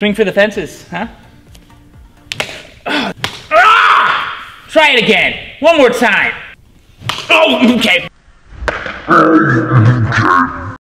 Swing for the fences, huh? Ah! Try it again. One more time. Oh, okay.